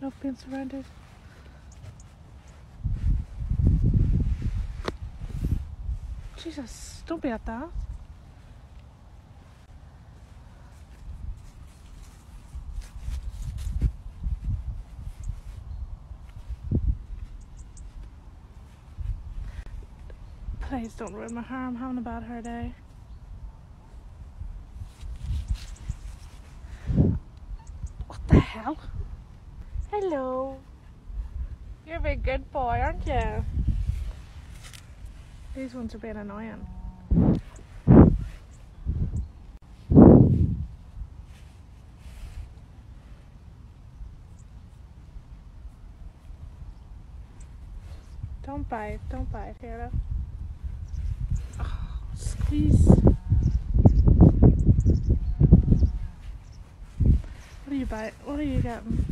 love being surrounded. Jesus, don't be at that. Please don't ruin my hair. I'm having a bad hair day. What the hell? Hello. You're a big good boy, aren't you? These ones are being annoying. Don't bite, don't bite, here. Oh, squeeze. What are you bite? What are you getting?